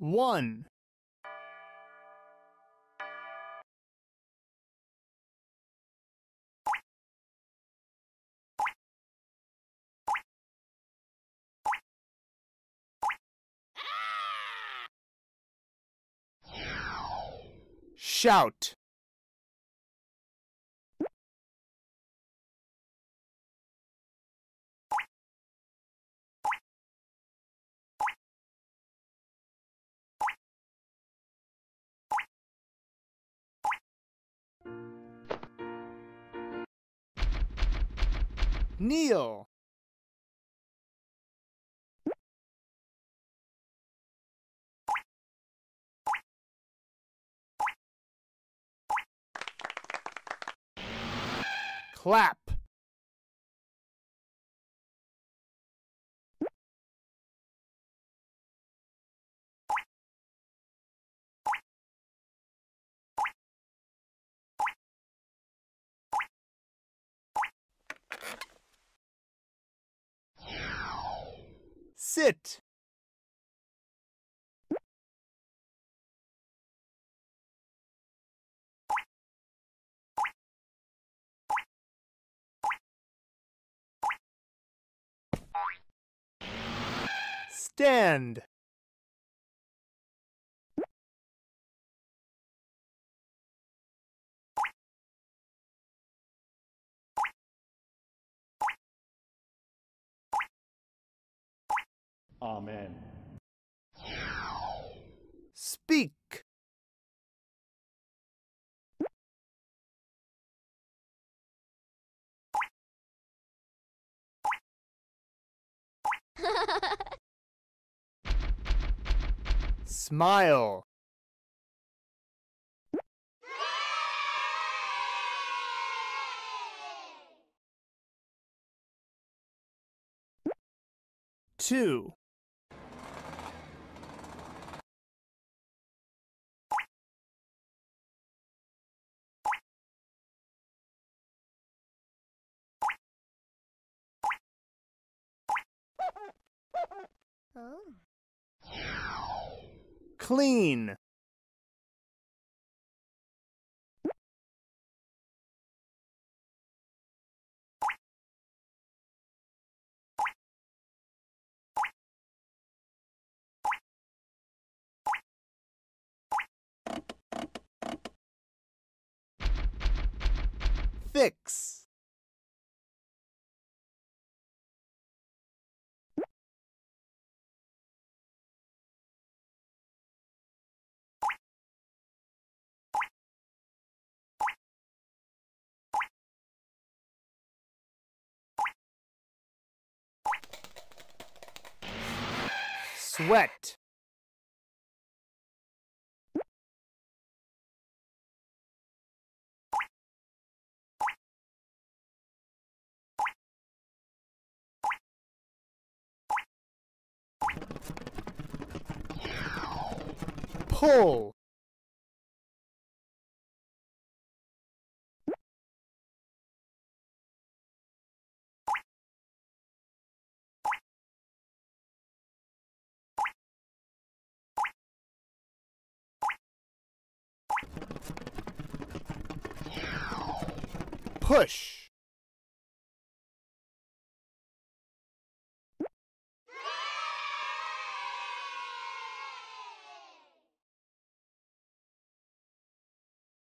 One. Shout. Kneel. Clap. Sit. Stand. Amen. Speak. Smile. Two. Oh. Clean. Fix. Sweat. Pull. Push.